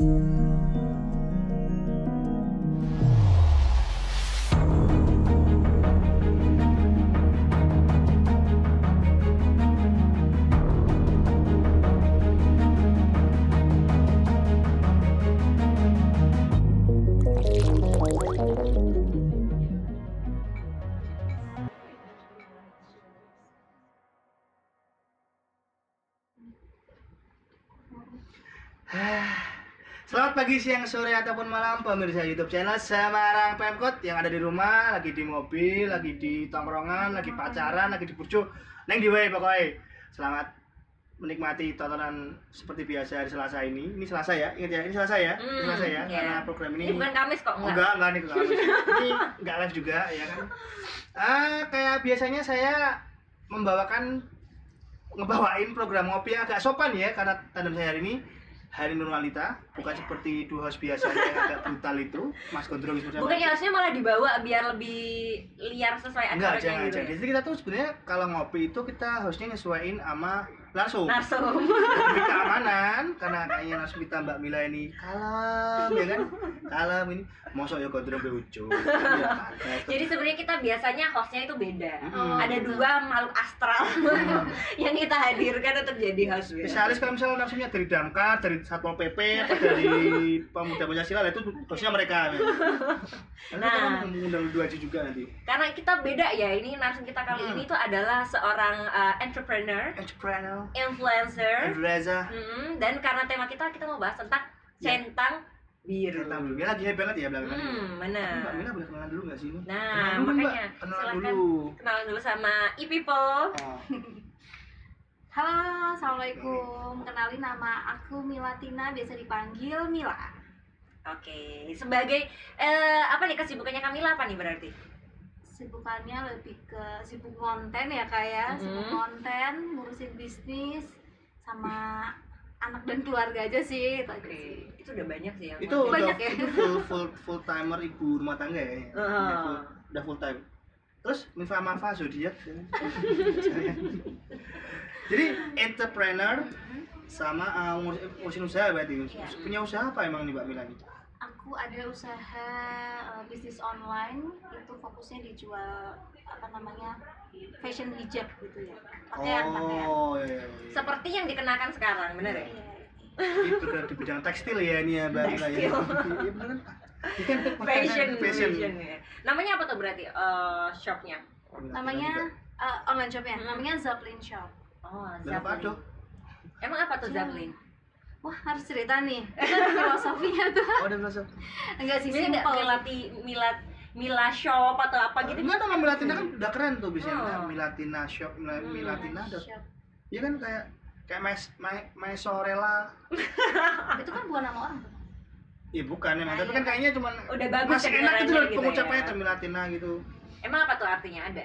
Selamat pagi, siang, sore, ataupun malam pemirsa YouTube channel Semarang Pemkot yang ada di rumah, lagi di mobil, lagi di tongkrongan, lagi pacaran, lagi di burjo, neng di way pokoknya. Selamat menikmati tontonan seperti biasa hari Selasa ini. Ini Selasa ya, ingat ya, ini Selasa ya, ini Hmm, Selasa ya, iya. karena program ini. Ini bukan Kamis kok, enggak. enggak, enggak nih Kamis. Ini enggak live juga ya kan. Ah, kayak biasanya saya membawakan ngebawain program ngopi yang agak sopan ya karena tandem saya hari ini hari Nurmalita bukan seperti dua host biasanya yang agak brutal itu Mas Gondrong seperti apa? Bukannya harusnya malah dibawa biar lebih liar sesuai enggak acaranya jangan gitu jangan jadi kita tuh sebenarnya kalau ngopi itu kita harusnya nyesuaiin sama langsung ya. Narsum. demi keamanan karena kayaknya langsung kita Mbak Mila ini kalem ya kan kalem ini mosok ya Gondrong ya, pantas. Jadi sebenarnya kita biasanya hostnya itu beda. Mm-mm. Ada dua makhluk astral Hmm. yang kita hadirkan untuk jadi host. spesialis kalau misalnya nafsunya dari damkar, dari satpol pp, dari pemuda pancasila itu harusnya mereka. Nah, Nah. mengundang dua aja juga nanti. Karena kita beda ya. Ini narsum kita kali Mm. ini tuh adalah seorang uh, entrepreneur, Entrepreneur, influencer, Reza, Mm-mm, dan karena tema kita kita mau bahas tentang Ya. centang biru. Tentang dulu. Dia lagi hype banget ya belakangan. ini. Hmm, Mbak benar. Mila boleh kenalan dulu nggak sih ini? Nah, Kenalan dulu, makanya Mbak. kenalan silakan dulu. kenalan dulu sama e-people. Oh. Halo, assalamualaikum. Kenalin nama aku Milatina, biasa dipanggil Mila. Oke, sebagai eh, apa nih kesibukannya Kamila apa nih berarti? Sibukannya lebih ke sibuk konten ya kayak, sibuk Mhm. konten, ngurusin bisnis, sama anak dan keluarga aja sih. Itu aja Oke, sih. itu udah banyak sih yang Itu udah Banyak ya? itu full full full timer ibu rumah tangga ya. Ah. Udah full, udah full time. Terus Mifa Mafa zodiak. Jadi entrepreneur sama uh, ngurusin usaha berarti. Iya. Punya usaha apa emang nih Mbak Mila? Aku ada usaha eh, bisnis online, itu fokusnya dijual apa namanya fashion hijab gitu ya. Pakaian pakaian. Oh, iya, iya, iya. seperti yang dikenakan sekarang, bener ya? Iya. Ini bergerak di bidang tekstil ya ini ya Mbak Mila ya. Iya kan? Kan Fashion, fashion. fashion ya. Namanya apa tuh berarti eh, shopnya? Namanya eh, online shopnya, Hmm. namanya Zaplin Shop. Oh, dong? Emang apa tuh. Zaplin? Wah harus cerita nih, itu ada filosofinya tuh. Oh, udah merasa. Enggak sih, Ini nggak simpel. Milati Milat Mila Shop atau apa gitu? Enggak nama Milatina kan udah keren tuh biasanya Oh. Milatina shop, Mila- Hmm. Milatina ada. Shop. Iya kan kayak kayak mes mes mesorela. Itu kan bukan nama orang tuh. Iya bukan emang, Nah, tapi iya. kan kayaknya cuman Udah bagus masih enak kedengarannya gitu loh gitu pengucapannya ya. tuh Milatina gitu. Emang apa tuh artinya ada?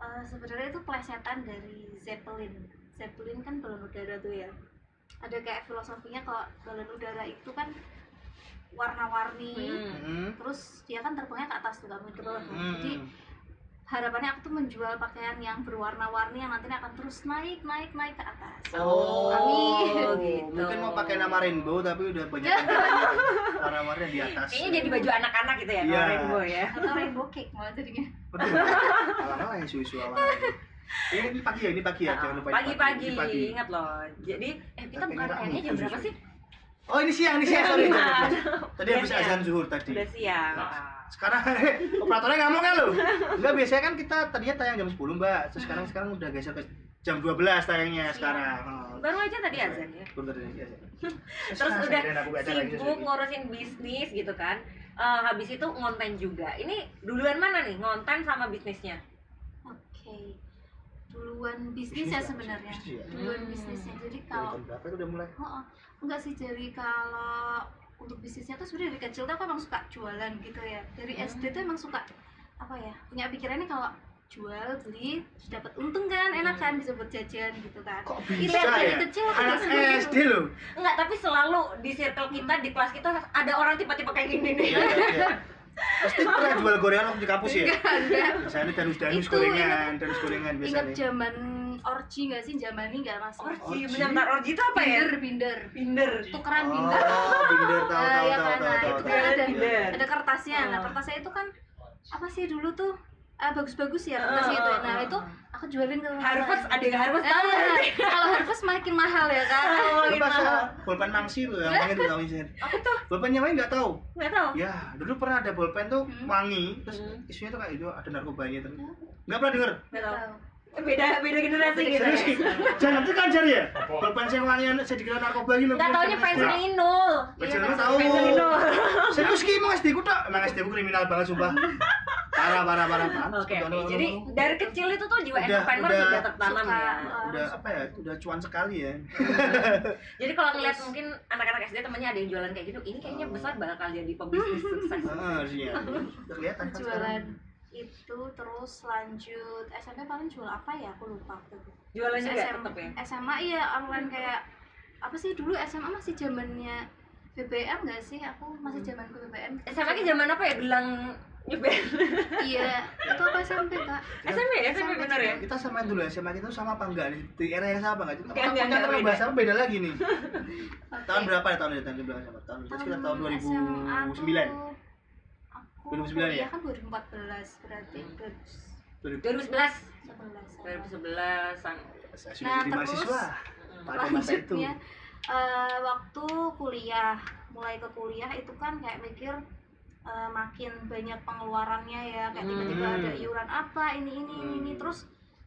Eh, sebenarnya itu plesetan dari Zeppelin. Zeppelin kan balon udara tuh ya. Ada kayak filosofinya kalau balon udara itu kan warna-warni. Hmm. Hmm. Terus dia kan terbangnya ke atas tuh, nggak mungkin ke bawah. tuh. Hmm. Jadi harapannya aku tuh menjual pakaian yang berwarna-warni yang nantinya akan terus naik, naik, naik ke atas. Oh, Amin. gitu. Mungkin mau pakai nama rainbow tapi udah banyak warna-warna di atas. Kayaknya jadi baju anak-anak gitu ya, Iya. kalau rainbow ya. Atau rainbow cake malah jadinya. Waduh, ala-ala ya susu ala Ini, ini pagi ya, ini pagi ya, jangan lupa ini Pagi-pagi, Ini pagi. ingat loh. Jadi, eh kita bukan kayaknya jam berapa sih? Oh ini siang, ini siang sorry. Iya. Tadi habis Udah azan zuhur tadi. Udah siang. Nah, sekarang operatornya ngamuk kan lu? Enggak biasanya kan kita tadinya tayang jam 10 mbak, terus sekarang sekarang udah geser ke jam 12 tayangnya sekarang. Oh. Baru aja tadi azan ya. Baru tadi. Terus udah sibuk ngurusin bisnis gitu kan. Eh, habis itu ngonten juga. Ini duluan mana nih? Ngonten sama bisnisnya? Oke. Duluan bisnis ya sebenarnya. Bisnis ya? Duluan Hmm. bisnisnya. Jadi kalau tahun berapa itu udah mulai? Oh, oh. enggak sih jadi kalau untuk bisnisnya tuh sebenarnya dari kecil tuh aku emang suka jualan gitu ya. Dari Hmm. SD tuh emang suka apa ya? Punya pikirannya kalau jual beli dapat untung kan enak kan bisa buat jajan gitu kan. Kok Iya, bisa dari ya? kecil Anak gitu. SD loh. Enggak, tapi selalu di circle kita, di kelas kita ada orang tipe-tipe kayak gini nih. Iya, iya, iya. Pasti pernah jual gorengan waktu di kampus ya? Enggak, enggak. Biasanya danus danus Itu gorengan, danus gorengan Ingat biasanya. zaman orgi nggak sih zaman ini nggak masuk Orji, Orji? bentar-bentar orji itu apa ya? binder binder Binder. tukeran Oh, binder binder tahu Nah, tahu ya tahu kan, tahu nah, tahu. itu tahu. kan ada ada kertasnya nah Oh. kertasnya itu kan apa sih dulu tuh ah, bagus-bagus ya kertasnya Oh, itu oh, nah itu aku jualin ke Harvest ada yang Harvest Ah, tahu sih? kalau Harvest makin mahal ya kan Oh, gitu. pas ya, bolpen mangsi tuh yang wangi tuh tahu isinya. Apa tuh? Bolpen yang wangi nggak tahu. Nggak tahu. Ya, dulu pernah ada bolpen tuh Hmm. wangi, terus Hmm. isinya tuh kayak itu ada narkobanya tuh. Nggak pernah denger. Nggak tahu. Beda beda generasi gitu. Serius? Jangan nanti kan cari ya. Bolpen yang wangian saya dikira narkoba gitu. Nggak taunya pensil inul. Pensil Iya, tahu. Serius ki emang SD ku tak? Emang SD ku kriminal banget sumpah. Parah parah parah. parah. Oke, Jadi dari kecil itu tuh jiwa Udah, entrepreneur udah sudah tertanam suka. ya. udah apa ya? Udah cuan sekali ya. Jadi kalau ngeliat mungkin anak-anak SD temennya ada yang jualan kayak gitu, ini kayaknya besar bakal jadi pebisnis sukses. Heeh, harusnya. Udah kelihatan kan sekarang. jualan itu terus lanjut SMP paling jual apa ya aku lupa tuh Jualan juga SM tetep ya. SMA iya online kayak apa sih dulu SMA masih zamannya BBM nggak sih aku masih zaman ke BBM SMA ki zaman apa ya? Gelang iya itu apa SMP kak SMP ya, SMP bener ya. Kita samain dulu ya, SMA kita sama apa enggak nih? Di era yang sama enggak? Kita Enggak, enggak, enggak, kan beda. bahasa beda lagi nih. Oke. Tahun berapa ya tahun itu? Tahun berapa? Tahun sekitar tahun SMA 2009. tuh aku 2009 ya? kuliah kan 2014 berarti 2011. 2011 2011 sang Saya sudah Nah, terus mahasiswa pada masa itu. eh, waktu kuliah mulai ke kuliah itu kan kayak mikir eh, makin banyak pengeluarannya ya kayak Hmm. tiba-tiba ada iuran apa ini ini ini, ini Hmm. terus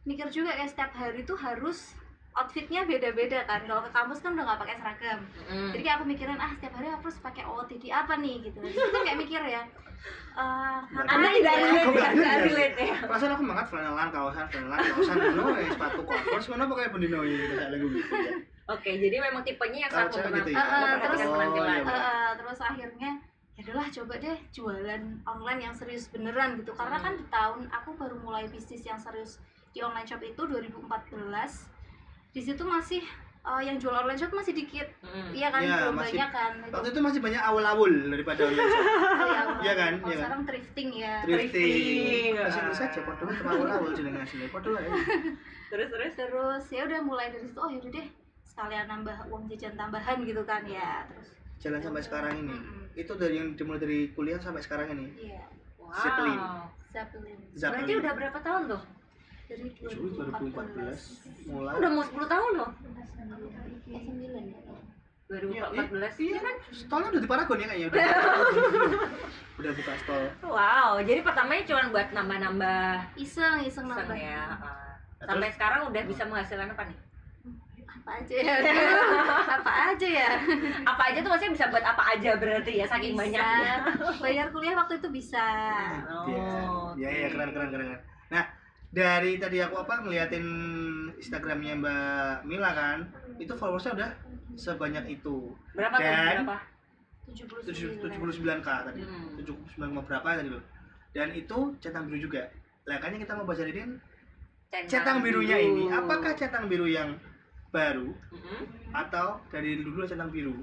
mikir juga kayak setiap hari tuh harus outfitnya beda-beda kan kalau ke kampus kan udah nggak pakai seragam Mm. jadi kayak aku mikirin ah setiap hari aku harus pakai OOTD apa nih gitu jadi kan kayak mikir ya eh, Nggak Anda tidak ya? relate ya, tidak relate. relate ya. Perasaan aku banget flanelan, kawasan, flanelan, kawasan, ngono ya, sepatu kofos, ngono pakai bendino ini gitu kayak lagu gitu ya. Oke, jadi memang tipenya yang sangat gitu ya? Eh, eh, memperhatikan terus- penampilan. Oh, iya. Eh, terus akhirnya ya udahlah coba deh jualan online yang serius beneran gitu karena kan di tahun aku baru mulai bisnis yang serius di online shop itu 2014 di situ masih eh, yang jual online shop masih dikit Mm. iya kan Iya, belum masih- banyak kan Waktu itu masih banyak awul-awul daripada online shop. Iya kan? kalau Iya kan? sekarang thrifting ya Thrifting. Masih saja, padahal jenenge asli. Padahal ya. Terus terus. terus ya udah mulai dari situ oh yaudah deh sekalian nambah uang jajan tambahan gitu kan ya terus Jalan sampai sekarang ini. Mm-mm. Itu dari yang dimulai dari kuliah sampai sekarang ini. iya Zeppelin. Wow. Zeppelin Berarti Zeppelin. udah berapa tahun tuh? dari Dulu 2014 mulai. Udah mau 10 tahun loh. Eh, sembilan ya 2014. Iya kan? Stolnya udah di Paragon ya kayaknya udah. udah buka stol. Wow, jadi pertamanya cuma buat nambah-nambah iseng iseng iseng nambah ya. Ah. Nah, Sampai terus- sekarang udah bisa menghasilkan apa nih? Apa aja ya apa aja ya Apa aja tuh maksudnya bisa buat apa aja berarti ya saking Bisa. banyaknya. bayar kuliah waktu itu bisa Oh, Ya, ya, ya keren keren keren. Nah, dari tadi aku apa ngeliatin Instagramnya Mbak Mila kan, itu followersnya udah sebanyak itu. Berapa tuh? Dan- Berapa? 79 79 k tadi. Hmm. 79 koma berapa tadi loh. Dan itu centang biru juga. Lah kayaknya kita mau baca ini centang birunya ini. Apakah centang biru yang baru Mm-mm. atau dari dulu centang biru?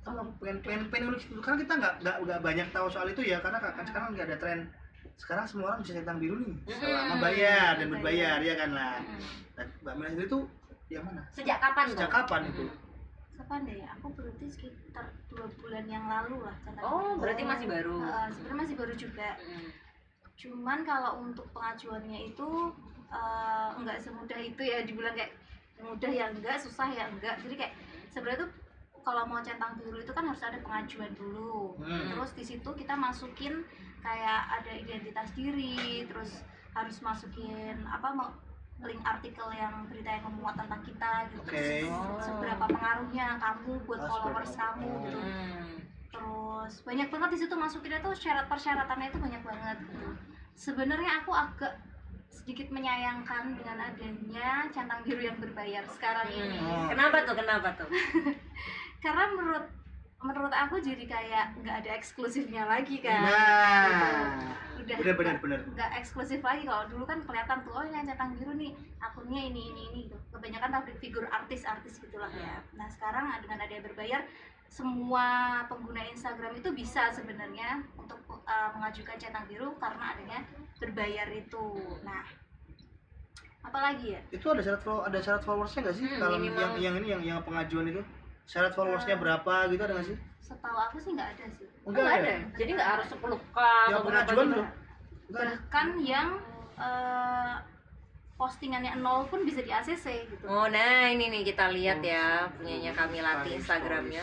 Kalau pengen pengen pengen nulis dulu karena kita nggak nggak nggak banyak tahu soal itu ya karena kan sekarang nggak ada tren sekarang semua orang bisa centang biru nih selama Mm-mm. bayar dan berbayar ya kan lah Mm. nah, mbak Mila sendiri tuh yang mana Sejak kapan sejak tuh? kapan itu kapan deh ya aku berarti sekitar dua bulan yang lalu lah kata Oh, aku. berarti masih baru. Eh, sebenarnya masih baru juga Mm. cuman kalau untuk pengajuannya itu eh, nggak semudah itu ya dibilang kayak mudah ya enggak susah ya enggak jadi kayak sebenarnya tuh kalau mau centang biru itu kan harus ada pengajuan dulu Hmm. terus di situ kita masukin kayak ada identitas diri terus harus masukin apa mau link artikel yang berita yang memuat tentang kita gitu Oke. Terus Oh. seberapa pengaruhnya kamu buat Oh, followers kamu gitu Mm. terus banyak banget di situ masukinnya tuh syarat persyaratannya itu banyak banget gitu sebenarnya aku agak sedikit menyayangkan dengan adanya centang biru yang berbayar sekarang ini Hmm. Oh. Kenapa tuh? Kenapa tuh? karena menurut menurut aku jadi kayak nggak ada eksklusifnya lagi kan nah udah benar benar benar nggak eksklusif lagi kalau dulu kan kelihatan tuh oh yang centang biru nih akunnya ini ini ini gitu kebanyakan public figur artis-artis gitulah ya nah sekarang dengan ada yang berbayar semua pengguna Instagram itu bisa sebenarnya untuk uh, mengajukan centang biru karena adanya berbayar itu. Nah apalagi ya? Itu ada syarat follow ada syarat followersnya nggak sih? Hmm, kalau minimal. yang yang ini yang yang pengajuan itu? Syarat followersnya berapa gitu ada nggak sih? setahu aku sih nggak ada sih. Oh, nggak ada? jadi nggak harus 10 k yang pengajuan loh. Ada. bahkan yang eh, postingannya nol pun bisa di ACC gitu. Oh nah ini nih kita lihat ya punyanya Kamilati Instagramnya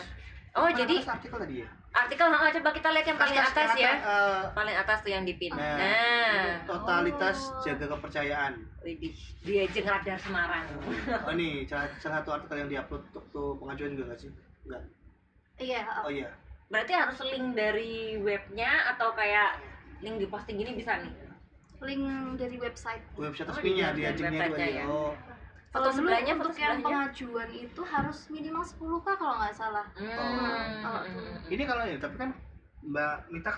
oh Mana jadi atas artikel tadi? Ya artikel ha, coba kita lihat yang paling atas ya. eh, paling atas tuh yang dipin Nah. nah. totalitas Oh. jaga kepercayaan. Widih, dia jeng radar Semarang. Oh ini salah, salah satu artikel yang diupload untuk tuh pengajuan juga nggak sih? Nggak? Iya. Oh iya. Berarti harus link dari webnya atau kayak link di posting gini bisa nih? Link dari website. Website Oh, resminya di- di dari ajengnya itu websitenya aja ya. oh Kalau dulu sebelahnya, foto untuk yang sebelahnya. pengajuan itu harus minimal 10 k kalau nggak salah? Hmm. Oh, ini kalau ya tapi kan mbak Mita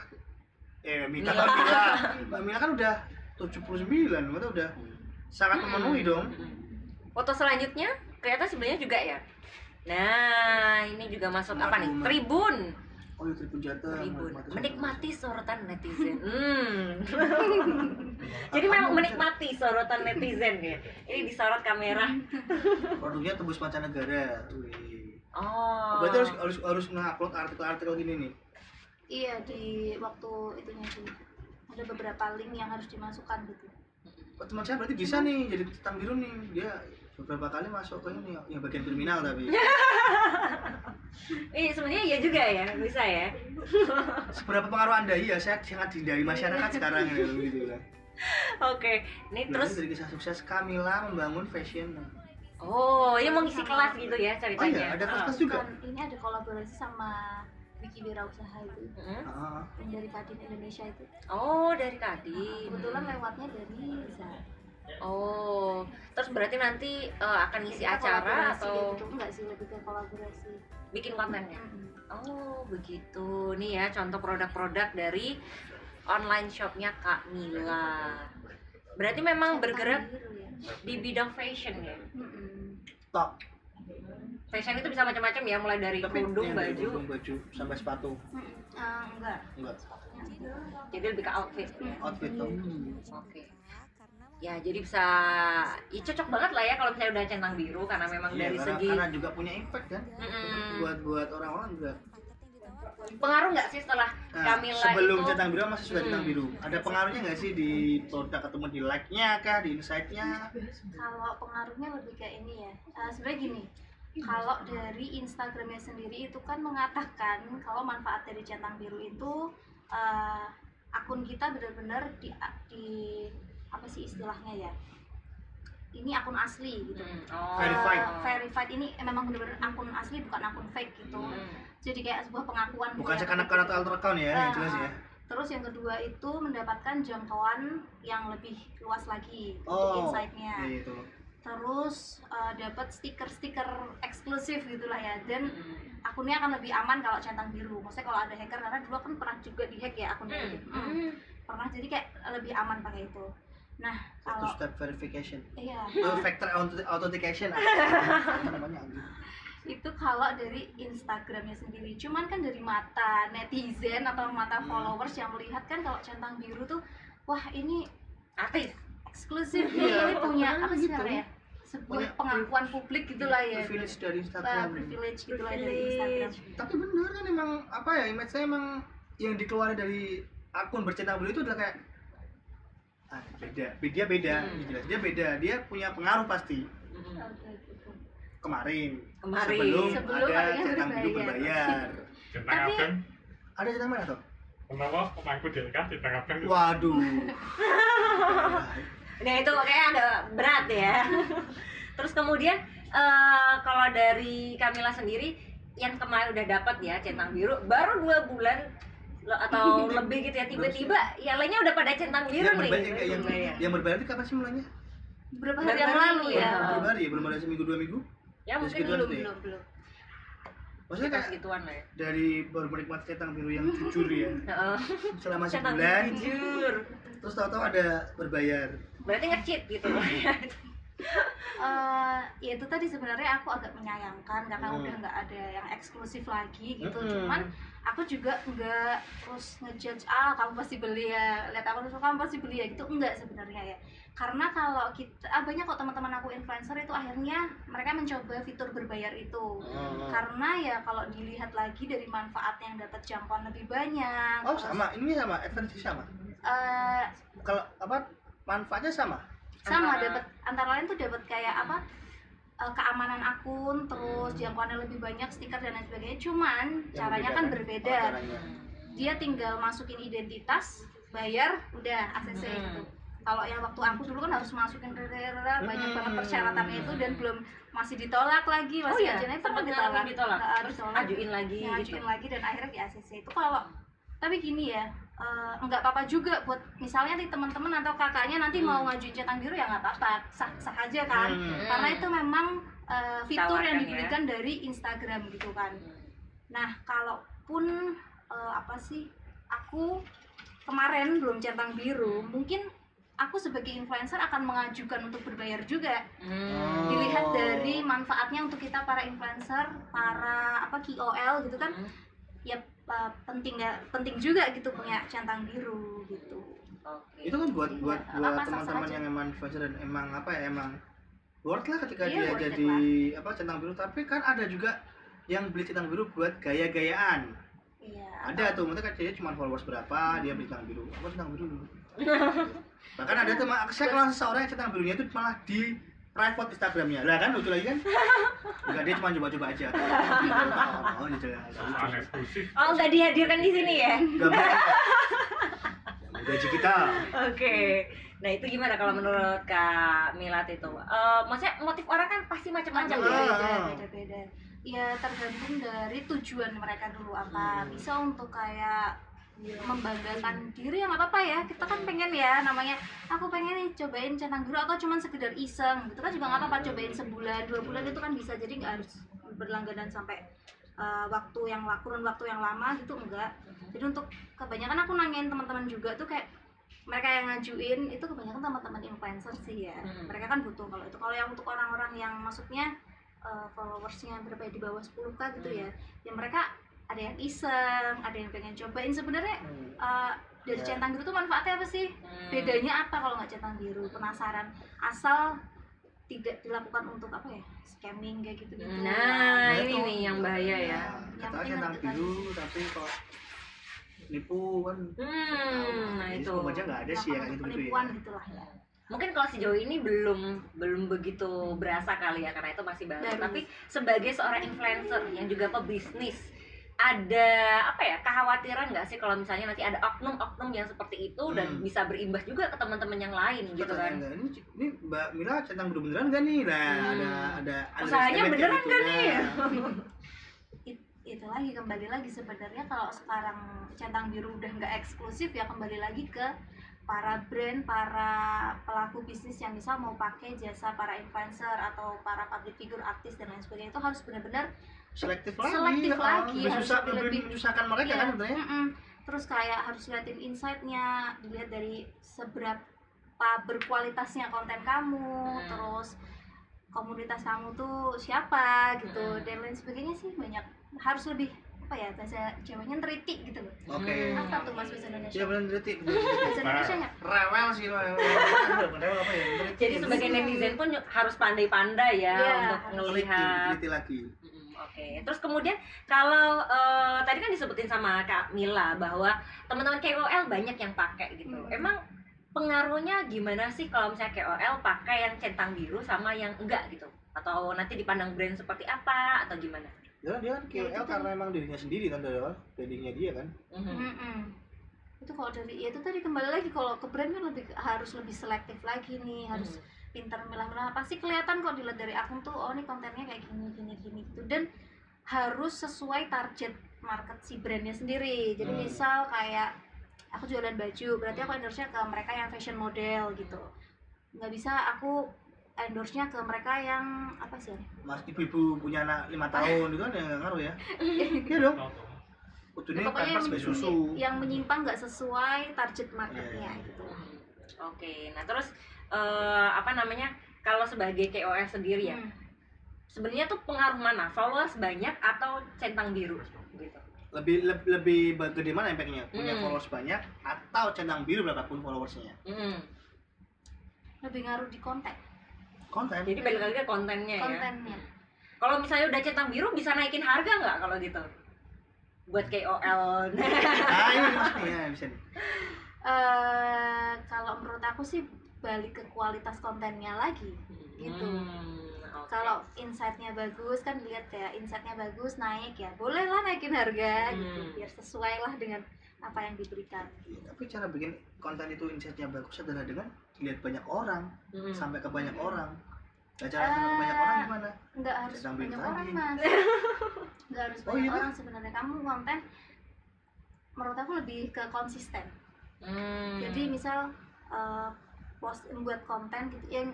eh Mita kan Mila. Mbak Mila kan udah 79 itu udah. Sangat memenuhi dong. Foto selanjutnya kelihatan sebelahnya juga ya? Nah ini juga masuk apa nih? Tribun oh iya Tribun Jateng tribun. menikmati menikmati sorotan netizen. Hmm. jadi memang menikmati sorotan netizen ya. Ini disorot kamera. Produknya tembus mancanegara Wih. oh. Berarti harus harus harus nge-upload artikel-artikel gini nih? Iya di waktu itunya sih. Ada beberapa link yang harus dimasukkan gitu. Oh, teman saya berarti bisa nih jadi tentang biru nih. Dia beberapa kali masuk ke ini yang bagian kriminal tapi eh sebenarnya iya juga ya bisa ya. Seberapa pengaruh anda? Iya saya sangat dihindari masyarakat sekarang ya gitu kan. Oke ini terus terus dari kisah sukses Kamila membangun fashion. Oh ini mau ngisi kelas gitu ya oh ceritanya iya ada Ah. kelas juga? ini ada kolaborasi sama Wiki Wirausaha itu. Mm-mm. Ah, yang dari Kadin Indonesia itu. Oh dari Kadin. Kebetulan lewatnya dari bisa Oh, terus berarti nanti eh, akan ngisi Kita acara kolaborasi atau gitu enggak sih lebih ke kolaborasi bikin kontennya? Oh, begitu. Nih ya contoh produk-produk dari online shopnya Kak Mila. Berarti memang bergerak ya. di bidang fashion ya. Top Fashion itu bisa macam-macam ya, mulai dari tapi kerudung, baju, kerudung, baju sampai sepatu. Ah, enggak enggak jadi lebih ke outfit. outfit tuh Oke. Ya, jadi bisa ya cocok banget lah ya kalau misalnya udah centang biru karena memang Iya, dari karena, segi karena juga punya impact kan? Mm-mm. buat buat orang-orang juga. Pengaruh nggak sih setelah Nah, Kamila sebelum itu? centang biru masih sudah centang Hmm. biru? Ada pengaruhnya nggak sih di produk ketemu di like-nya kah di insight-nya? Kalau pengaruhnya lebih kayak ini ya. Eh, sebenarnya gini kalau dari Instagramnya sendiri itu kan mengatakan kalau manfaat dari centang biru itu eh, akun kita benar-benar di, di apa sih istilahnya ya ini akun asli gitu Hmm, oh. Verified. Eh, verified ini memang benar-benar akun asli bukan akun fake gitu Hmm. jadi kayak sebuah pengakuan bukan ya. sekanak-kanak alter account ya yang Ah, jelas ya Terus yang kedua itu mendapatkan jangkauan yang lebih luas lagi oh untuk insight-nya. iya itu Terus eh, dapat stiker-stiker eksklusif gitulah ya. Dan Hmm. akunnya akan lebih aman kalau centang biru. Maksudnya kalau ada hacker karena dulu kan pernah juga dihack ya akunnya. Hmm. gitu. Hmm, Pernah jadi kayak lebih aman pakai itu. Nah, satu kalau step verification iya, oh, factor auth- authentication namanya anjing? itu kalau dari Instagramnya sendiri. Cuman kan dari mata netizen atau mata Hmm. followers yang melihat kan kalau centang biru tuh wah ini Artis. eksklusif nih Iya, ini punya apa sih gitu. namanya sebuah Punya pengakuan publik gitulah ya privilege dari Uh, Instagram privilege gitulah dari Instagram tapi bener kan emang apa ya image saya emang yang dikeluarin dari akun bercentang biru itu adalah kayak ah, beda dia beda Hmm. jelas dia beda dia punya pengaruh pasti Hmm. Kemarin Kemarin. sebelum, Sebelum ada centang biru berbayar. Centang Tapi- ada centang mana tuh kenapa pemangku abang itu? waduh Nah itu kayak ada berat ya. Terus kemudian eh, kalau dari Kamila sendiri yang kemarin udah dapat ya centang biru baru dua bulan atau lebih gitu ya tiba-tiba yang lainnya udah pada centang biru yang nih. berbayar yang, yang, Berbayar. yang berbayar itu kapan sih mulainya beberapa Baru hari yang lalu ya ya. belum hari ya belum ada seminggu dua minggu ya mungkin belum belum belum maksudnya kayak segituan lah ya. dari baru menikmati centang biru yang jujur ya Heeh. selama sebulan jujur. terus tahu-tahu ada berbayar Berarti nge-cheat gitu. eh, ya itu tadi sebenarnya aku agak menyayangkan karena Hmm. udah nggak ada yang eksklusif lagi gitu Mm-mm. cuman aku juga nggak terus ngejudge ah kamu pasti beli ya. Lihat aku terus kamu pasti beli ya. Gitu enggak sebenarnya ya. Karena kalau kita ah, banyak kok teman-teman aku influencer itu akhirnya mereka mencoba fitur berbayar itu. Hmm. karena ya kalau dilihat lagi dari manfaat yang dapat jangkauan lebih banyak. Oh terus, sama, ini sama, advantage sama. eh, Kalau apa manfaatnya sama? sama dapat antara lain tuh dapat kayak apa eh, keamanan akun terus jangkauannya lebih banyak stiker dan lain sebagainya cuman Yang caranya berbeda kan kan? berbeda Oh, caranya. dia tinggal masukin identitas bayar udah ACC Hmm. gitu kalau yang waktu aku dulu kan harus masukin rere-rere, banyak Hmm. banget persyaratannya itu dan belum masih ditolak lagi Oh masih iya, aja sempat ditolak ditolak, ditolak. Nggak, Terus ditolak. ajuin lagi Ya, gitu. ajuin lagi dan akhirnya di ACC itu kalau tapi gini ya eh, nggak apa-apa juga buat misalnya nih teman-teman atau kakaknya nanti Hmm. mau ngajuin centang biru ya nggak apa-apa sah sah aja kan Hmm. karena itu memang eh, fitur yang Tawarkan ya. diberikan dari Instagram gitu kan nah kalaupun eh, apa sih aku kemarin belum centang biru mungkin aku sebagai influencer akan mengajukan untuk berbayar juga Hmm. dilihat dari manfaatnya untuk kita para influencer para apa KOL gitu kan Hmm. ya uh, penting ya penting juga gitu punya centang biru gitu. Oke. Itu kan buat buat buat teman-teman yang emang influencer dan emang apa ya emang worth lah ketika Iya, dia jadi apa centang biru. Tapi kan ada juga yang beli centang biru buat gaya-gayaan. Iya. Ada tuh mereka kan dia cuma followers berapa dia beli centang biru. Apa centang biru? Dulu bahkan ada tuh mak- saya kenal seseorang yang centang birunya itu malah di private Instagramnya lah kan lucu lagi kan enggak dia cuma coba-coba aja oh gitu ya. Oh, nggak dihadirkan di sini ya? Enggak gaji kita Oke. Nah, itu gimana kalau menurut Kak Milat itu? Eh, maksudnya motif orang kan pasti macam-macam ya. beda Ah. beda beda ya tergantung dari tujuan mereka dulu apa Hmm. bisa untuk kayak membanggakan diri yang apa apa ya. Kita kan pengen ya namanya aku pengen nih cobain centang biru atau cuman sekedar iseng gitu kan juga nggak apa-apa cobain sebulan dua bulan itu kan bisa. Jadi nggak harus berlangganan sampai uh, waktu yang kurun waktu yang lama gitu enggak jadi untuk kebanyakan aku nanyain teman-teman juga tuh kayak mereka yang ngajuin itu kebanyakan teman-teman influencer sih ya. Hmm. mereka kan butuh kalau itu. Kalau yang untuk orang-orang yang maksudnya uh, followersnya berapa ya, di bawah 10k gitu ya ya mereka ada yang iseng ada yang pengen cobain sebenarnya Hmm. uh, dari Ya. centang biru tuh manfaatnya apa sih Hmm. bedanya apa kalau nggak centang biru penasaran asal tidak dilakukan untuk apa ya scamming kayak gitu gitu Nah, Ya, ini itu. nih yang bahaya ya. Nah, Yang penting centang nanti biru tapi kok nipu kan Hmm, nah itu. aja nggak ada sih ya Melakukan kayak gitu gitu penipuan ya gitu lah ya Mungkin kalau sejauh ini belum belum begitu berasa kali ya karena itu masih baru. Baru. Tapi sebagai seorang influencer yang juga pebisnis, ada apa ya kekhawatiran nggak sih kalau misalnya nanti ada oknum-oknum yang seperti itu dan Hmm. bisa berimbas juga ke teman-teman yang lain gitu kan? enggak, ini, ini Mbak Mila centang biru beneran gak nih? Nah, Hmm. ada ada ada Usahanya beneran kan gitu. nih? Nah, It- itu lagi kembali lagi sebenarnya kalau sekarang centang biru udah nggak eksklusif ya kembali lagi ke para brand, para pelaku bisnis yang misal mau pakai jasa para influencer atau para public figure artis dan lain sebagainya itu harus benar-benar selektif lagi. Selektif ya, lagi, lebih susah lebih- lebih menyusahkan mereka Iya, kan sebenarnya. mm-mm. terus kayak harus liatin insight-nya dilihat dari seberapa berkualitasnya konten kamu Hmm. terus komunitas kamu tuh siapa gitu Hmm. dan lain sebagainya sih banyak harus lebih apa ya bahasa Jawanya teliti gitu loh Oke. Hmm. apa tuh mas bahasa Indonesia Iya benar detik. bahasa Indonesia nya Rewel sih lo. Rewel apa ya? Jadi sebagai netizen pun harus pandai-pandai ya Iya, untuk ngelihat. teliti lagi. Mm, Oke, terus kemudian kalau eh, tadi kan disebutin sama Kak Mila bahwa teman-teman KOL banyak yang pakai gitu. Hmm. Emang pengaruhnya gimana sih kalau misalnya KOL pakai yang centang biru sama yang enggak gitu? Atau nanti dipandang brand seperti apa atau gimana? Ya dia kan Ya, KOL tadi. karena emang dirinya sendiri kan dari awal, brandingnya dia kan. Mhm. Mm-mm. itu kalau dari ya itu tadi kembali lagi kalau ke brand kan lebih harus lebih selektif lagi nih harus Mhm. pintar milah-milah pasti kelihatan kok dilihat dari akun tuh oh ini kontennya kayak gini gini gini gitu dan harus sesuai target market si brandnya sendiri jadi Hmm. misal kayak aku jualan baju berarti aku endorse-nya ke mereka yang fashion model gitu nggak bisa aku endorse-nya ke mereka yang apa sih? Mas ibu-ibu punya anak lima tahun itu kan ya nggak ngaruh ya. Iya dong. Ini pokoknya yang, susu. yang menyimpang nggak sesuai target marketnya Iya. gitu Oke, nah terus eh, apa namanya? kalau sebagai KOL sendiri ya Hmm. Sebenarnya tuh pengaruh mana? Followers banyak atau centang biru? Gitu. Lebih lebih, lebih gede mana impactnya? Punya Hmm. followers banyak atau centang biru berapapun followersnya? Mm. lebih ngaruh di konten. Konten? Jadi balik lagi ke kontennya ya. Kontennya. Kalau misalnya udah centang biru bisa naikin harga nggak kalau gitu? Buat KOL ah ini maksudnya bisa nih. Eh kalau menurut aku sih balik ke kualitas kontennya lagi. Gitu. Hmm, oke. kalau insightnya bagus kan dilihat kayak insightnya bagus naik ya bolehlah naikin harga gitu Hmm. biar sesuai lah dengan apa yang diberikan. Iya, tapi cara bikin konten itu insightnya bagus adalah dengan dilihat banyak orang Hmm. sampai ke banyak orang. Nah, cara sampai ke banyak orang gimana? nggak harus Sedang banyak orang mas. Nggak harus Oh, banyak iya, orang sebenarnya. Kamu konten menurut aku lebih ke konsisten. Hmm. jadi misal eh, post membuat konten gitu yang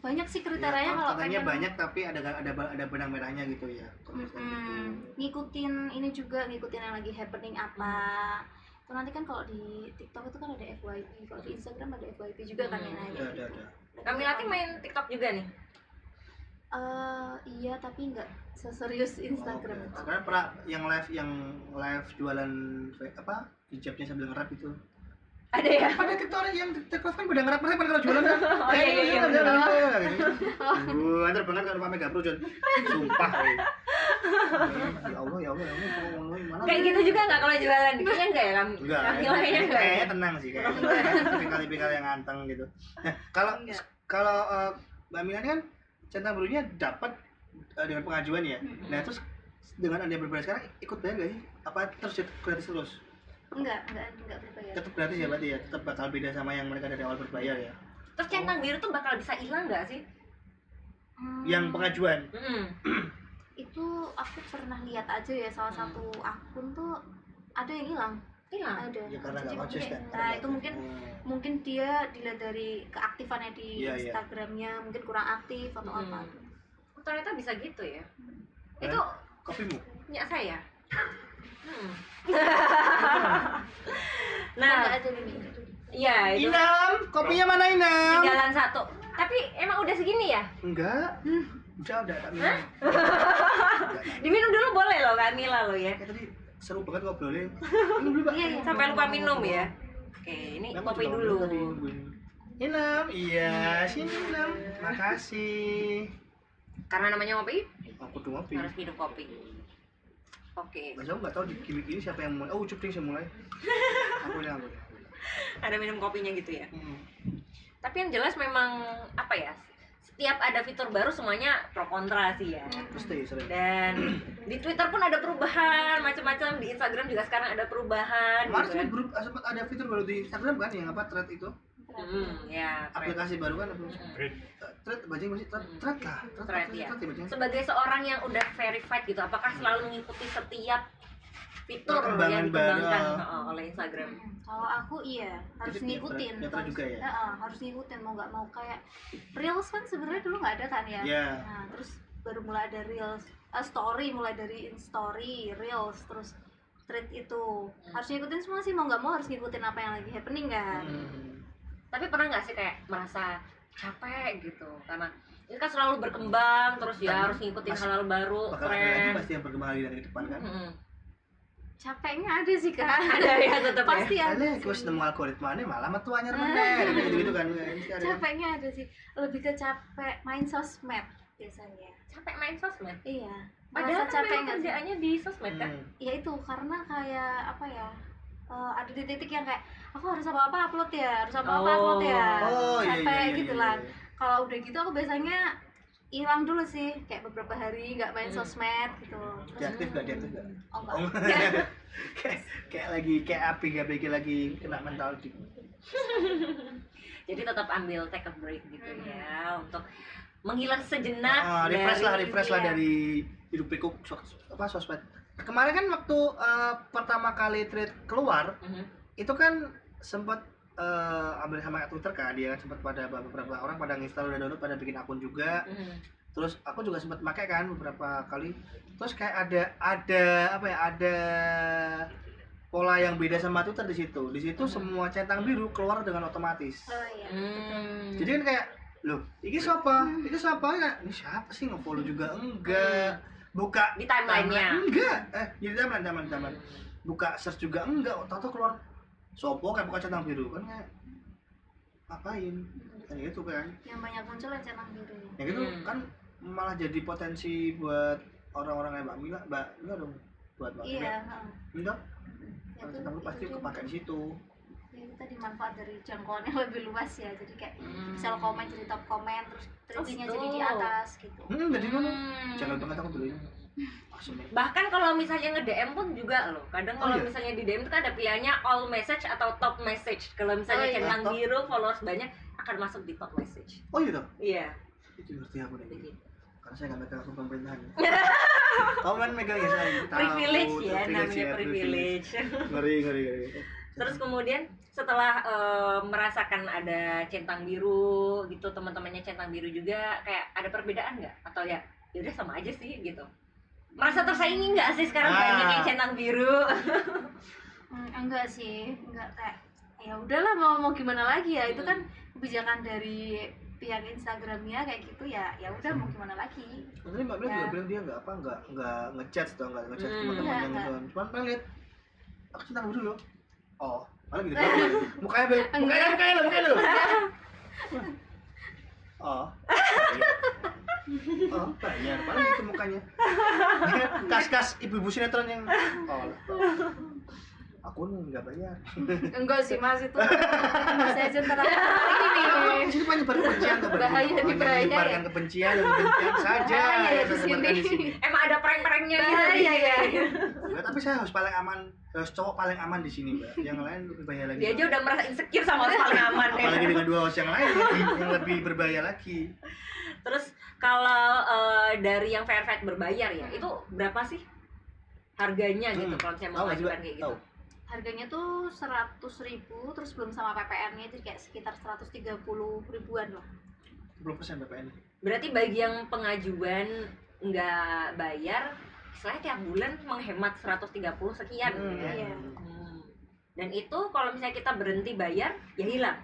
banyak sih Ya, kriterianya kalau kontennya pengen banyak tapi ada ada ada benang merahnya gitu ya gitu. Mm-mm. ngikutin ini juga ngikutin yang lagi happening apa itu nanti kan kalau di TikTok itu kan ada FYP kalau di Instagram ada FYP juga kan ya Hmm. nah, ada kayak ada gitu. ada Kami latih main TikTok juga nih. Eh, iya tapi nggak seserius Instagram Oke. Sekarang pernah yang live yang live jualan apa hijabnya sambil ngerap itu Ada ya? ada tiktok yang tiktok kan pada ngerap pada kalau jualan kan Oh, iya, iya, iya, kan, jalan, jalan, gitu. Wah, antar banget kalau pakai gabro Jon sumpah eh. ya Allah ya Allah ya Allah kalau ngomongin mana Kayak gitu juga nggak kalau jualan? Kayaknya enggak ya kami? enggak kayaknya enggak. ya? kayaknya tenang sih kayaknya tipikal-tipikal yang anteng gitu nah kalau kalau eh, Mbak Mila ini kan centang birunya dapat eh, dengan pengajuan ya nah terus dengan anda berbayar sekarang ikut bayar gak sih apa terus gratis terus enggak enggak enggak berbayar tetap gratis ya berarti ya tetap bakal beda sama yang mereka dari awal berbayar ya Terus centang biru tuh bakal bisa hilang nggak sih? Hmm, yang pengajuan Hmm. itu aku pernah lihat aja ya salah Hmm. satu akun tuh ada yang hilang Hilang. ada ya karena Jadi nggak konsisten mungkin- karena nah itu mungkin Oh. mungkin dia dilihat dari keaktifannya di iya. Instagramnya mungkin kurang aktif atau Hmm. apa Oh, ternyata bisa gitu ya. Eh? Itu kopimu punya saya. Hmm. nah nah, iya itu Inam kopinya mana Inam jalan satu. Tapi emang udah segini ya? enggak udah udah tak minum Hah? Udah, tak. Diminum dulu boleh loh Kamila lo ya. Kayak tadi seru banget ngobrolnya minum dulu Pak. Iya, iya. Sampai lupa minum ya. Oke, ini Aku kopi dulu. Inam iya sini Inam makasih Karena namanya kopi, aku tuh ngopi harus minum kopi. Oke, Mas aku nggak tahu di gimmick ini siapa yang mulai. Oh, Ucup yang mulai. Aku yang aku. ada minum kopinya gitu ya. Hmm. Tapi yang jelas memang apa ya? Setiap ada fitur baru semuanya pro kontra sih ya. Pasti sering. Dan di Twitter pun ada perubahan macam-macam, di Instagram juga sekarang ada perubahan. Kemarin gitu sempat beru- sempat ada fitur baru di Instagram kan yang apa thread itu Hmm, ya. aplikasi baru kan apa? Hmm. Great. thread bajing masih thread thread lah thread, Thread, thread, ya. thread. Sebagai seorang yang udah verified gitu, apakah selalu mengikuti setiap fitur yang dikembangkan baru. oh, oleh Instagram? Hmm, kalau aku iya harus Jadi ngikutin harus, juga ya? Heeh, harus ngikutin mau nggak mau kayak reels kan sebenarnya dulu nggak ada kan ya Ya. nah terus baru mulai ada reels eh, story mulai dari in story reels terus thread itu Hmm. harus ngikutin semua sih mau nggak mau harus ngikutin apa yang lagi happening kan Hmm. Tapi pernah nggak sih kayak merasa capek gitu? Karena ini kan selalu berkembang, terus ya Kan harus ngikutin hal-hal baru, ada tren. pasti yang berkembang lagi dari depan kan Mm-mm. capeknya ada sih kak Ada ya tetap ya. pasti ada Ale, sih. gue nemu algoritmanya malah metu anyar meneh gitu gitu kan ada. capeknya ada sih lebih ke capek main sosmed biasanya Capek main sosmed. iya Padahal kan capek kerjaannya di sosmed kan? Hmm. ya itu karena kayak apa ya eh, ada di titik yang kayak aku harus apa apa upload ya harus apa apa Oh. upload ya Oh iya sampai iya iya. gitu iya, lah iya. kalau udah gitu aku biasanya hilang dulu sih kayak beberapa hari nggak main Hmm. sosmed gitu Diaktif gak diaktif gak? oh Oh, enggak kayak kayak lagi kayak api gak pikir lagi kena mental di Jadi tetap ambil take a break gitu Hmm. ya untuk menghilang sejenak Ah, refresh lah refresh lah iya. dari hidup pikuk sos- apa sosmed kemarin kan waktu eh, pertama kali trade keluar Mhm. itu kan sempat eh, ambil sama Twitter kan dia kan sempat pada beberapa orang pada install dan download pada bikin akun juga. Mhm. terus aku juga sempat pakai kan beberapa kali. Terus kayak ada ada apa ya ada pola yang beda sama Twitter di situ. Di situ Hmm. semua centang biru keluar dengan otomatis. Oh iya. Hmm. jadi kan kayak loh ini siapa? Ini siapa? Ini siapa sih? Nge-follow juga enggak buka Di timeline-nya. enggak. Eh di timeline timeline timeline. Buka search juga enggak tahu keluar. Sopo kayak buka centang biru. Kan kayak ngapain? Kayak gitu kan yang banyak muncul yang centang biru. Ya gitu Hmm. kan malah jadi potensi buat orang-orang kayak Mbak Mila Mbak Mila dong buat Mbak Mila. iya heeh. enggak? Ya, centang biru pasti kepake di situ ya kita dimanfaat dari jangkauan yang lebih luas ya. Jadi kayak Hmm. misal komen jadi top komen terus trendingnya gitu. jadi di atas gitu. Hmm jadi mana Hmm. jangan banget aku dulu Asumnya. bahkan kalau misalnya nge DM pun juga loh. Kadang Oh, kalau iya? misalnya di DM itu kan ada pilihannya all message atau top message. Kalau misalnya Oh, iya. centang biru followers banyak akan masuk di top message. Oh gitu iya. Itu ngerti aku deh. Begitu karena saya nggak megang akun pemerintahan. Kamu kan megang ya saya privilege ya privilege namanya ya, privilege. Ngeri ngeri ngeri. Terus kemudian setelah eh, merasakan ada centang biru gitu teman-temannya centang biru juga kayak ada perbedaan nggak atau ya ya udah sama aja sih gitu merasa tersaingi nggak sih sekarang Ah. banyak yang centang biru Hmm, enggak sih enggak kayak ya udahlah mau mau gimana lagi ya itu kan kebijakan dari pihak Instagramnya kayak gitu ya ya udah mau gimana lagi Tadi Mbak Bella Ya. juga bilang dia nggak apa nggak nggak ngechat atau nggak ngechat Hmm. teman-teman Nggak, yang nggak. gitu. Cuman pengen lihat aku centang biru loh. Oh, malah gitu. doang. mukanya bel, mukanya mukanya lo, mukanya lo. Oh. iya. Oh, bayar. Paling itu mukanya. Kas-kas ibu-ibu sinetron yang oh. Aku nggak bayar. enggak sih mas itu saya aja ntar ini Di sini banyak kebencian tuh. Bahaya di bahaya ya. Menyebarkan kebencian dan kebencian saja. Ya di sini. emang ada prank-pranknya gitu ya Enggak, tapi saya harus paling aman, harus cowok paling aman di sini, Mbak. Yang lain lebih bahaya lagi. dia aja udah merasa insecure sama orang paling aman ya Apalagi dengan dua host yang lain lebih, yang lebih berbahaya lagi. terus kalau eh, dari yang verified berbayar ya itu berapa sih harganya gitu Hmm. kalau saya mau ngajukan kayak gitu Tahu. Harganya tuh seratus ribu terus belum sama PPN-nya jadi kayak sekitar 130 ribuan lah 10% BPN. berarti bagi yang pengajuan nggak bayar istilahnya tiap bulan menghemat 130 sekian Hmm. ya Iya. Hmm. dan itu kalau misalnya kita berhenti bayar ya hilang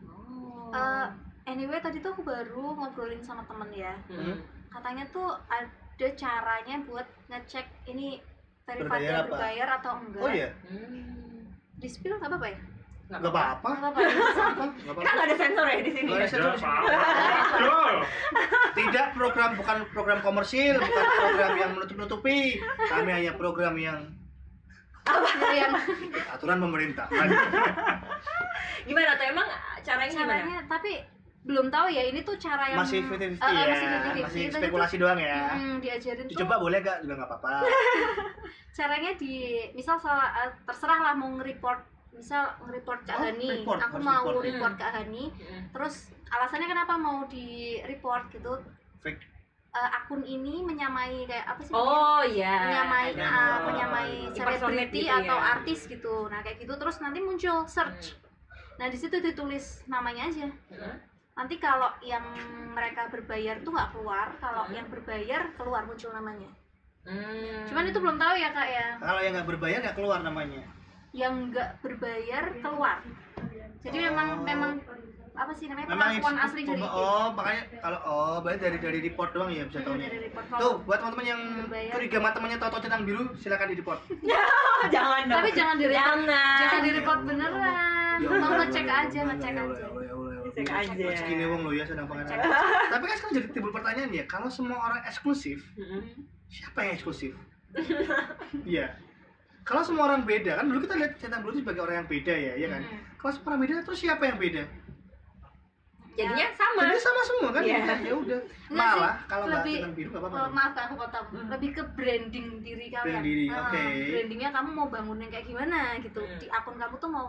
Hmm. Eh, anyway tadi tuh aku baru ngobrolin sama temen ya Hmm. katanya tuh ada caranya buat ngecek ini Berbayar apa? berbayar atau enggak Oh iya, Hmm. di spill nggak apa-apa ya Nggak nggak apa-apa. nggak apa-apa ya? Nggak kita apa-apa. nggak ada sensor ya di sini Nggak ada sensor. Tidak program bukan program komersil, bukan program yang menutup-nutupi. Kami hanya program yang Ya, yang aturan pemerintah. gimana tuh emang caranya gimana caranya tapi belum tahu ya ini tuh cara yang Masih 50-50 Eh, eh, ya, masih 50-50. masih spekulasi tuh, doang ya. hmm, diajarin tuh Dicoba boleh gak? Juga nggak apa-apa. caranya di misal salah eh, terserah lah mau nge-report misal nge-report Kak Oh, Hani report, aku harus mau report. report Kak Hani Hmm. terus alasannya kenapa mau di report gitu Fake. Eh, akun ini menyamai kayak apa sih oh iya menyamai Ada. ah, Oh, menyamai selebriti gitu atau ya. artis gitu nah kayak gitu terus nanti muncul search nah di situ ditulis namanya aja Hmm. Nanti kalau yang mereka berbayar tuh nggak keluar kalau Hmm. yang berbayar keluar muncul namanya Hmm. cuman itu belum tahu ya kak ya Kalau yang nggak berbayar nggak keluar namanya. yang nggak berbayar keluar jadi Oh. memang memang apa sih namanya Memang pengakuan asli dari. Oh, makanya kalau oh, berarti dari dari report doang ya bisa Mm, tahunya. dari report Tuh, buat teman-teman yang Berbayar. curiga sama temannya tahu-tahu centang biru, silakan di report. jangan dong tapi jangan di report jangan jangan di Ya report beneran Ya mau ngecek ya Allah, aja ya ngecek aja ya ya ya. Cek aja. Segini wong lo ya sedang pangan. Tapi kan sekarang jadi timbul pertanyaan ya, kalau semua orang eksklusif, Hmm. siapa yang eksklusif? Iya. Kalau semua orang beda kan dulu kita lihat biru itu sebagai orang yang beda ya, ya kan? Mm. Kalau semua orang beda terus siapa yang beda? jadinya sama Jadi sama semua kan? Iya. Ya udah. Malah kalau nggak lebih- centang biru nggak apa-apa. Oh, maaf kak aku potong Hmm. lebih ke branding diri kalian Brand diri, Ah, oke. brandingnya kamu mau bangun yang kayak gimana gitu Hmm. di akun kamu tuh mau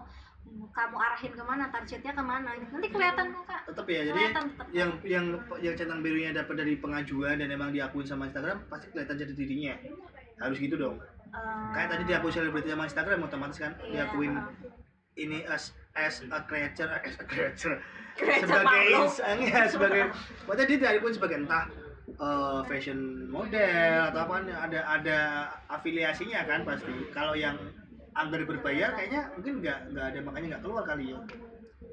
kamu arahin ke mana targetnya ke mana? Nanti kelihatan kok kak Tetap ya, jadi kelihatan tetap yang yang yang centang birunya dapat dari pengajuan dan emang diakuin sama Instagram pasti kelihatan jadi dirinya. Harus gitu dong. Eh, kayak tadi diakui selebriti sama Instagram otomatis kan iya, diakuin ah. ini as as a creature as a creature. Creature sebagai insan ya sebagai maksudnya dia diakuin sebagai entah eh, fashion model atau apa kan ada ada afiliasinya kan pasti. Kalau yang anggar berbayar kayaknya mungkin nggak nggak ada makanya nggak keluar kali ya.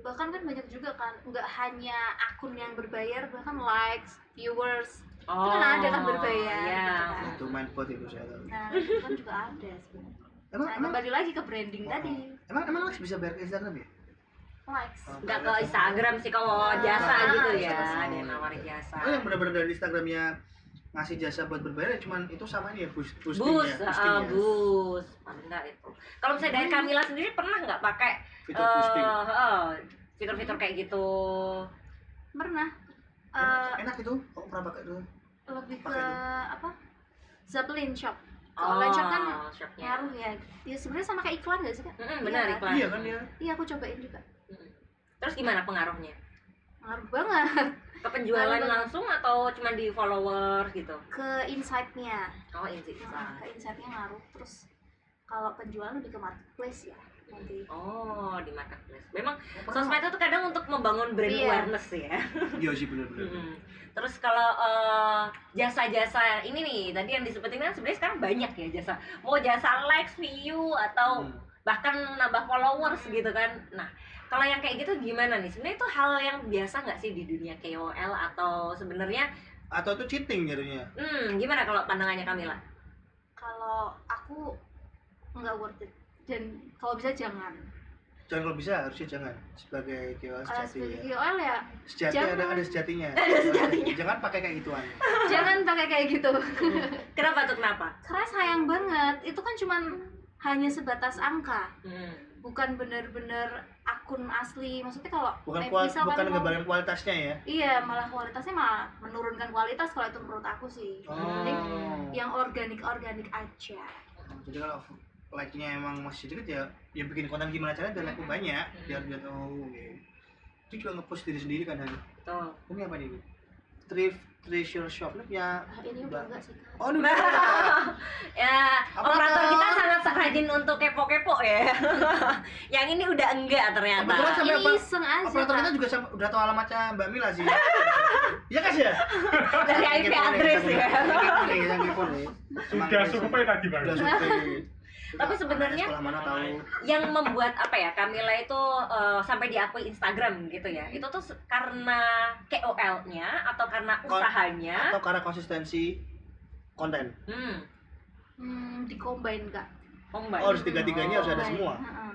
Bahkan kan banyak juga kan nggak hanya akun yang berbayar bahkan likes viewers. Oh, kan ada kan berbayar, iya. gitu kan. itu main bot itu saya tahu. Nah itu kan juga ada sebenarnya. Emang nah emang? kembali lagi ke branding tadi. Emang emang Lex bisa bayar ke Instagram ya? Likes. Oh, Nggak ke Instagram. Sih kalau jasa Ah, gitu ya, ada yang nawarin jasa. oh yang benar-benar dari Instagramnya ngasih jasa buat berbayar ya cuman itu sama ini ya boost boosting Bus, ya ah, boosting ya. bus, enggak itu. Kalau misalnya dari Kamila sendiri pernah nggak pakai fitur eh, eh, fitur-fitur kayak gitu? pernah eh, enak itu oh pernah pakai itu lebih ke Pakai apa Zeppelin shop Kalau online shop kan Oh, shopnya. ngaruh ya ya sebenarnya sama kayak iklan gak sih kak Mm-mm, benar Iya, iklan. iya kan ya iya aku cobain juga. Terus gimana pengaruhnya? ngaruh banget Ke penjualan langsung atau cuma di followers gitu? ke insight-nya Oh, insight. Nah, ke insight-nya ngaruh terus kalau penjualan lebih ke marketplace ya nanti Oh, di marketplace. Memang Pernah- sosmed itu kadang untuk membangun brand Iya. awareness ya. iya sih benar-benar Mm-mm. Terus kalau eh, jasa-jasa ini nih, tadi yang disebutin kan sebenarnya sekarang banyak ya jasa. Mau jasa likes, view atau Hmm. bahkan nambah followers gitu kan. Nah, kalau yang kayak gitu gimana nih? Sebenarnya itu hal yang biasa nggak sih di dunia KOL atau sebenarnya atau itu cheating jadinya hmm gimana kalau pandangannya Kamila? kalau aku nggak worth it dan kalau bisa jangan jangan kalau bisa harusnya jangan sebagai KOL sejati sebagai ya KOL ya sejati jangan. ada ada sejatinya Ada sejatinya. jangan pakai kayak gituan jangan pakai kayak gitu Kenapa tuh kenapa? karena sayang banget itu kan cuman hanya sebatas angka Hmm. bukan bener-bener akun asli. Maksudnya kalau bukan kual misalkan bukan mau- gambaran kualitasnya ya? Iya malah kualitasnya malah menurunkan kualitas kalau itu menurut aku sih. Oh. Mending yang organik organik aja. Jadi kalau like-nya emang masih dikit ya ya bikin konten gimana caranya biar like banyak biar dia tahu gitu. itu juga ngepost diri sendiri kan. Betul. ini apa nih thrift treasure shop. Ini punya Ah, ini udah enggak sih oh udah Ya, Apa operator kita sangat rajin untuk kepo-kepo ya. yang ini udah enggak ternyata. Kebetulan sampai ini apa- iseng aja operator kita juga sama, udah tahu alamatnya Mbak Mila sih. Iya kan sih ya? Dari IP address ya. Sudah survei tadi bang. Sudah survei. Tapi sebenarnya- sekolah mana tahu. yang membuat apa ya Camilla itu eh, sampai diakui Instagram gitu ya itu tuh karena KOL-nya atau karena usahanya Atau karena konsistensi konten. hmm hmm, dikombain kak oh mbak Oh, harus tiga-tiganya harus ada Combine. semua. Heeh.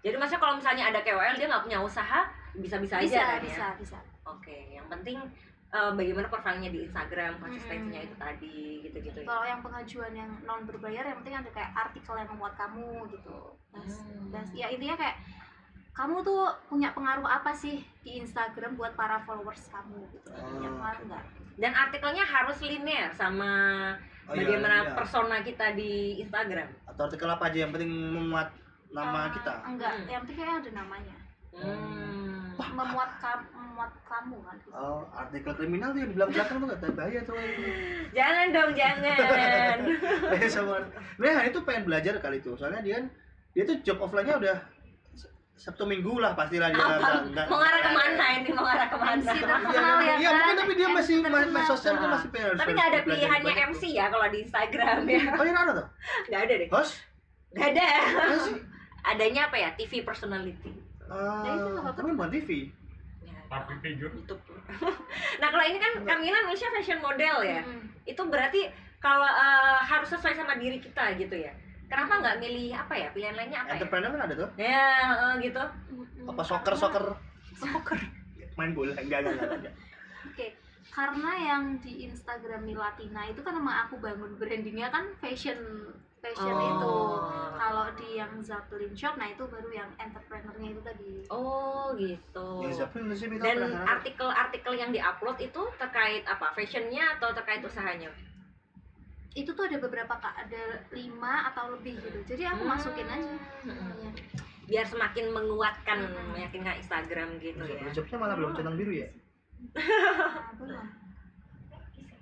jadi maksudnya kalau misalnya ada KOL dia nggak punya usaha bisa-bisa aja bisa kan bisa ya bisa oke yang penting eh, bagaimana profilnya di Instagram konsistensinya Mm-mm. itu tadi gitu-gitu ya kalau yang pengajuan yang non berbayar yang penting ada kayak artikel yang memuat kamu gitu dan, Hmm. dan ya intinya kayak kamu tuh punya pengaruh apa sih di Instagram buat para followers kamu gitu Oh, punya pengaruh nggak dan artikelnya harus linear sama Oh, iya, bagaimana iya. persona kita di Instagram Atau artikel apa aja yang penting memuat nama Eh, kita. enggak Hmm. yang penting kayak ada namanya hmm. memuat kamu memuat kamu kan Oh, artikel kriminal tuh yang di belakang-belakang tuh gak bahaya tuh. jangan dong jangan Eh, sama Nah, itu pengen belajar kali itu. Soalnya dia kan dia tuh job offline-nya udah Sabtu Minggu lah pastilah dia nggak- nggak- mau ngarah ke mana ini mau ngarah ke mana MC Iya, terkenal ya iya, kan mungkin tapi dia masih mas sosial dia masih pengen tapi nggak ada pilihannya. MC ya kalau di Instagram ya Oh, iya ada tuh. nggak ada deh Host? nggak ada adanya apa ya TV personality Ah, Nah, itu nggak apa-apa. tapi bukan TV. Ya, Public figure. YouTube nah kalau ini kan Kamila nulisnya fashion model ya Mm-mm. itu berarti kalau eh, harus sesuai sama diri kita gitu ya kenapa nggak milih apa ya pilihan lainnya apa ya Entrepreneur kan ada tuh. ya eh, gitu. Apa soccer soccer soccer main bola enggak enggak enggak. enggak. Oke, karena yang di Instagram Milatina itu kan emang aku bangun brandingnya kan fashion fashion Oh. itu. Kalau di yang Zeppelin Shop, nah itu baru yang entrepreneurnya itu tadi. oh gitu Zeppelin sih dan artikel-artikel yang diupload itu terkait apa fashionnya atau terkait usahanya Itu tuh ada beberapa kak, ada lima atau lebih gitu. Jadi aku Hmm. masukin aja. Hmm. Biar semakin menguatkan Hmm. meyakinkan Instagram gitu ya Shopnya malah belum centang biru ya. Nah, belum.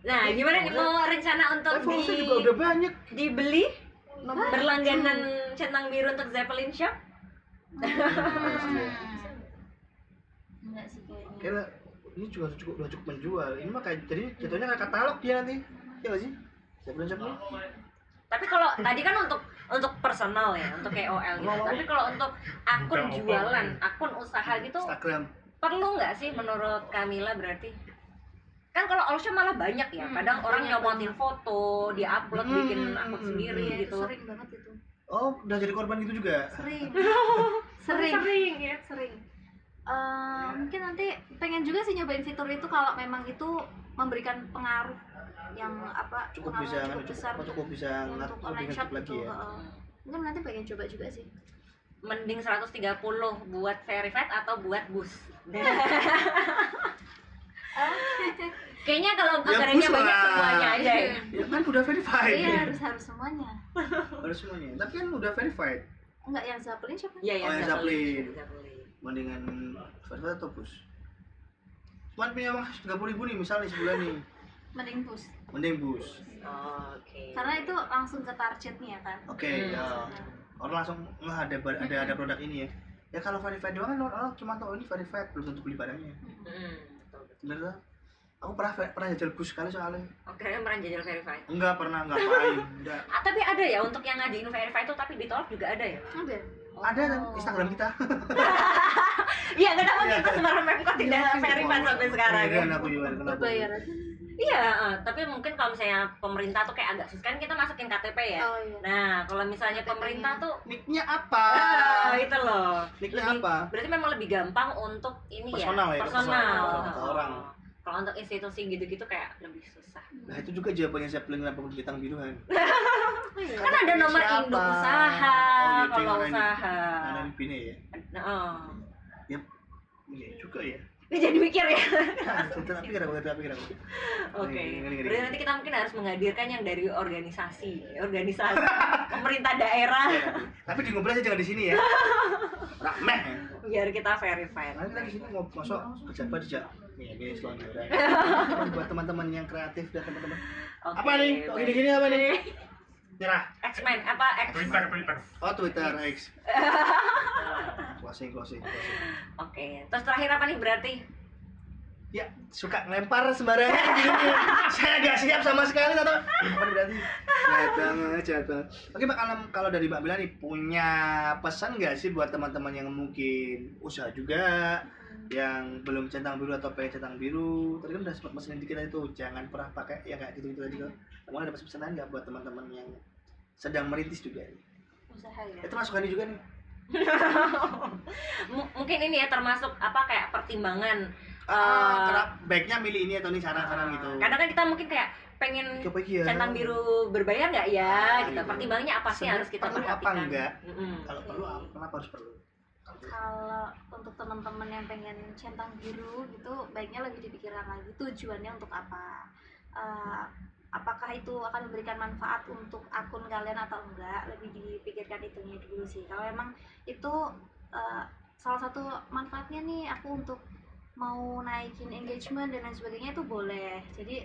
nah gimana nih mau rencana untuk di juga udah banyak. dibeli berlangganan centang biru untuk Zeppelin Shop Enggak sih kayaknya. Ini juga cukup udah cukup menjual. Ini mah kayak jadi jatuhnya kayak katalog dia nanti. Ya nggak sih? Zeppelin Shop ini. Tapi kalau tadi kan untuk untuk personal ya, untuk KOL gitu. Tapi kalau untuk akun jualan, akun usaha gitu Instagram perlu nggak sih menurut Kamila berarti? Kan kalau all shop malah banyak ya. Hmm, Kadang orang banyak nyomotin foto, dia-upload Hmm, bikin hmm, akun hmm, sendiri Iya, gitu. sering banget itu oh udah jadi korban gitu juga sering sering Sering ya. sering Eh, mungkin nanti pengen juga sih nyobain fitur itu kalau memang itu memberikan pengaruh yang apa cukup pengaruh bisa cukup cukup, besar cukup, bisa untuk online lebih shop lagi itu ya heeh. mungkin nanti pengen coba juga sih Mending 130 buat verified atau buat bus. Kayaknya kalau Ya, anggarannya banyak semuanya aja ya. ya kan udah verified. Iya ya. harus harus semuanya. Harus semuanya. Tapi kan udah verified. Enggak yang Zeppelin siapa? Iya, Oh, yang Zeppelin. Zeppelin. mendingan verified atau bus cuman punya mah tiga puluh ribu nih misalnya sebulan nih. Mending bus mending bus Oh, Oke. karena itu langsung ke targetnya kan oke Hmm. ya. Orang langsung nggak ada ada ada produk ini ya. Ya kalau verified doang kan orang cuma tahu ini verified belum tentu beli barangnya. Hmm. Bener lah aku pernah pernah jajal bus sekali soalnya. Oke, kalian pernah jajal verified. enggak pernah enggak paling enggak. Ah, tapi ada ya untuk yang ngajuin verified itu tapi ditolak juga ada ya? ada. Ada kan? Instagram kita. Iya, kenapa Iya. kita Semarang Pemkot tidak verified sampai sekarang Iya ya? kan? Aku juga kenapa berbayar aja Iya, eh, tapi mungkin kalau misalnya pemerintah tuh kayak agak susah kan kita masukin KTP ya. oh iya Nah, kalau misalnya KTP-nya. pemerintah tuh nicknya apa ah, itu loh. nicknya Lebih- apa Berarti memang lebih gampang untuk ini Personal ya, ya, personal. personal, ke orang. Kalau untuk institusi gitu-gitu kayak lebih susah. nah itu juga jawabannya saya paling kenapa perlu bintang biruan Kan ada nomor Siapa? induk usaha Oh, iya, kalau dengan ini. usaha. Nah, bini ya Nah, oh. ya iya juga ya Ini jadi mikir ya. tapi kira kira tapi kira Oke. Berarti nanti kita mungkin harus menghadirkan yang dari organisasi, organisasi pemerintah daerah. Tapi di ngobrol aja jangan di sini ya. Rameh ya biar kita verified. nanti kita di sini mau masuk pejabat aja? Nih ini selanjutnya buat teman-teman yang kreatif dan teman-teman. Oke, apa nih? Kok baik. gini-gini apa nih? Nyerah. X-Men apa X? Twitter, Twitter. oh Twitter X closing closing closing. Oke. Terus terakhir apa nih berarti? ya suka ngelempar sembarangan gini saya nggak siap sama sekali atau berarti? Jahat banget jahat banget. Oke mbak kalau kalau dari mbak Bila nih punya pesan nggak sih buat teman-teman yang mungkin usaha juga yang belum centang biru atau pengen centang biru? Tadi kan udah sempat pesan dikit tuh jangan pernah pakai ya kayak gitu gitu tadi kan kamu ada pesan nggak buat teman-teman yang sedang merintis juga nih? Usaha ya? Itu masuk ini juga nih M- mungkin ini ya termasuk apa kayak pertimbangan ah, Eh, kerap baiknya milih ini atau ini saran-saran gitu Kadang kan kita mungkin kayak pengen coba iya centang biru berbayar nggak ya Ah, gitu. gitu. Pertimbangannya apa sih harus kita Perlu apa enggak? Mm-mm. kalau perlu apa- kenapa harus perlu kalau untuk teman-teman yang pengen centang biru gitu baiknya lebih dipikirkan lagi tujuannya untuk apa Eh, apakah itu akan memberikan manfaat untuk akun kalian atau enggak? Lebih dipikirkan itunya dulu sih. Kalau emang itu eh, salah satu manfaatnya nih aku untuk mau naikin engagement dan lain sebagainya itu boleh. Jadi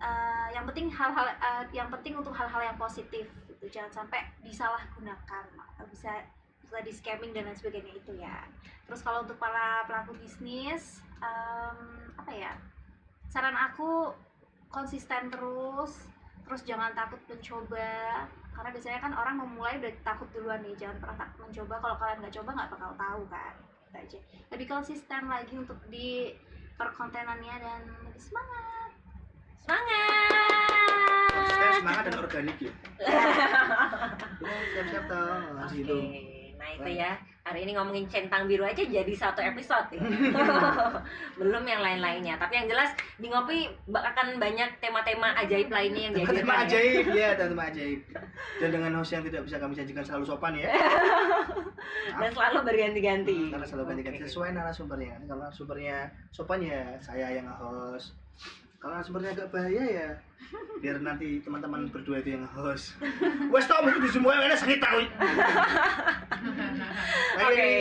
eh, yang penting hal-hal eh, yang penting untuk hal-hal yang positif gitu. Jangan sampai disalahgunakan bisa bisa di scamming dan lain sebagainya itu ya. Terus kalau untuk para pelaku bisnis em, apa ya saran aku konsisten terus terus jangan takut mencoba. Karena biasanya kan orang memulai udah takut duluan nih jangan pernah takut mencoba. Kalau kalian nggak coba nggak bakal tahu kan gitu aja. Lebih konsisten lagi untuk di perkontenannya dan lebih semangat. Konsisten, Semangat. semangat dan organik ya? Siap-siap gitu nah itu ya. Hari ini ngomongin centang biru aja jadi satu episode ya. Belum yang lain-lainnya. Tapi yang jelas di ngopi akan banyak tema-tema ajaib lainnya yang tema dihadirkan ya. ajaib ya tema ajaib dan dengan host yang tidak bisa kami sajikan selalu sopan ya Dan selalu berganti-ganti. karena selalu ganti-ganti Oke. sesuai narasumbernya kalau narasumbernya sopan ya saya yang host kalau narasumbernya agak bahaya ya biar nanti teman-teman berdua itu yang host wes tau itu semua yang sakit tahu Oke.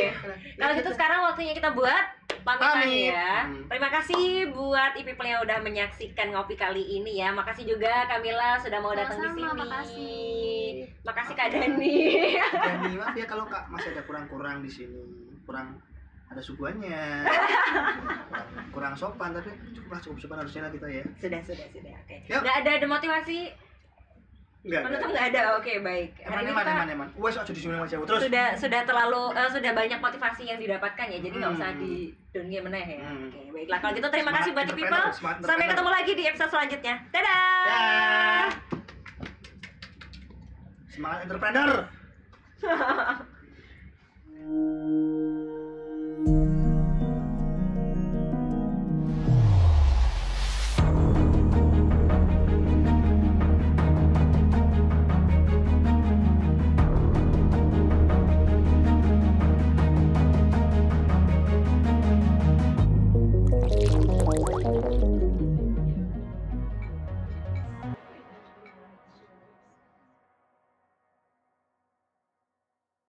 Kalau gitu sekarang waktunya kita buat pamitan Pamit. ya. Hmm. Terima kasih buat people yang udah menyaksikan ngopi kali ini ya. Makasih juga Kamila sudah mau datang di sini. makasih. Makasih Kak Dani. Jadi maaf ya kalau kak masih ada kurang-kurang di sini kurang ada suguhannya kurang, sopan tapi cukuplah cukup sopan harusnya lah kita ya sudah, sudah, sudah. Oke. Yuk. Nggak ada demotivasi Enggak. Penutup nggak ada. Oke, baik. Hari Eman ini eman eman eman. Wes aja disuruh Mas Jawa terus. sudah sudah terlalu eh, sudah banyak motivasi yang didapatkan ya. Jadi nggak Hmm. usah di game meneh ya. Hmm. Oke, baiklah. Kalau gitu terima Semangat kasih buat people. Sampai ketemu lagi di episode selanjutnya. Dadah. Dah. Semangat entrepreneur.